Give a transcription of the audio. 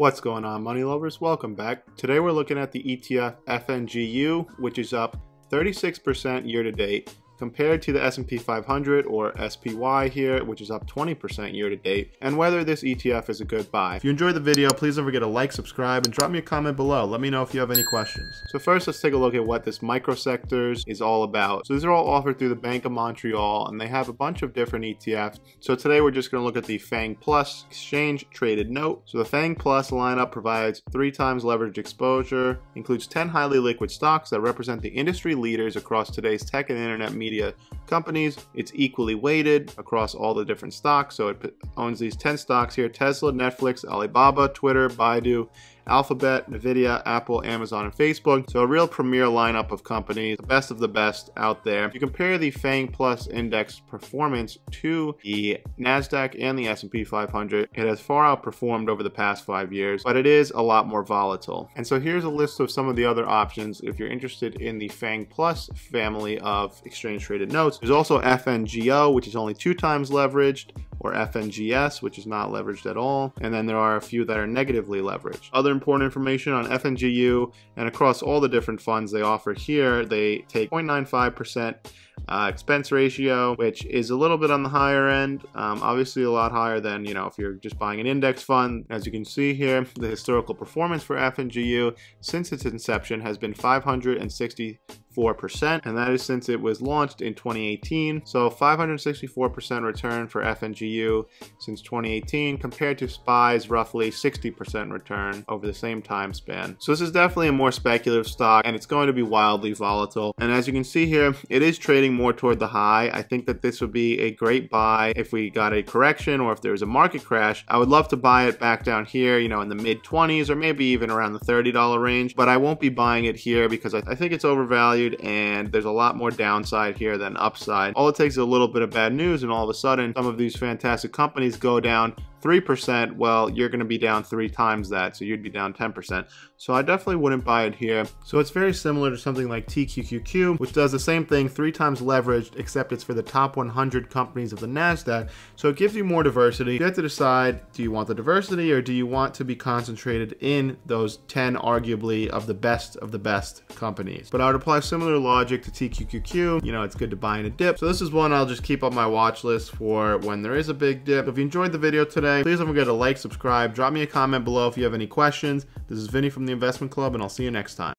What's going on, money lovers? Welcome back. Today we're looking at the ETF FNGU, which is up 36% year to date compared to the S&P 500 or SPY here, which is up 20% year to date, and whether this ETF is a good buy. If you enjoyed the video, please don't forget to like, subscribe, and drop me a comment below. Let me know if you have any questions. So first, let's take a look at what this microsectors is all about. So these are all offered through the Bank of Montreal, and they have a bunch of different ETFs. So today we're just going to look at the FANG Plus exchange traded note. So the FANG Plus lineup provides three times leverage exposure, includes 10 highly liquid stocks that represent the industry leaders across today's tech and internet media media companies. It's equally weighted across all the different stocks. So it owns these 10 stocks here Tesla, Netflix, Alibaba, Twitter, Baidu, Alphabet, Nvidia, Apple, Amazon, and Facebook. So a real premier lineup of companies, the best of the best out there. If you compare the FANG Plus index performance to the NASDAQ and the S&P 500, it has far outperformed over the past five years, but it is a lot more volatile. And so here's a list of some of the other options if you're interested in the FANG Plus family of exchange traded notes. There's also FNGO, which is only two times leveraged, or FNGS, which is not leveraged at all. And then there are a few that are negatively leveraged. Other important information on FNGU and across all the different funds they offer here, they take 0.95% uh, expense ratio, which is a little bit on the higher end. Um, obviously, a lot higher than you know if you're just buying an index fund. As you can see here, the historical performance for FNGU since its inception has been 560 4%, and that is since it was launched in 2018. So 564% return for FNGU since 2018 compared to SPY's roughly 60% return over the same time span. So this is definitely a more speculative stock and it's going to be wildly volatile. And as you can see here, it is trading more toward the high. I think that this would be a great buy if we got a correction or if there was a market crash. I would love to buy it back down here, you know, in the mid 20s or maybe even around the $30 range, but I won't be buying it here because I, I think it's overvalued and there's a lot more downside here than upside. All it takes is a little bit of bad news and all of a sudden some of these fantastic companies go down 3%, well, you're going to be down three times that, so you'd be down 10%. So I definitely wouldn't buy it here. So it's very similar to something like TQQQ, which does the same thing, three times leveraged, except it's for the top 100 companies of the NASDAQ. So it gives you more diversity. You have to decide, do you want the diversity or do you want to be concentrated in those 10 arguably of the best of the best companies? But I would apply similar logic to TQQQ. You know, it's good to buy in a dip. So this is one I'll just keep on my watch list for when there is a big dip. If you enjoyed the video today, today. Please don't forget to like, subscribe, drop me a comment below if you have any questions. This is Vinny from the Investment Club, and I'll see you next time.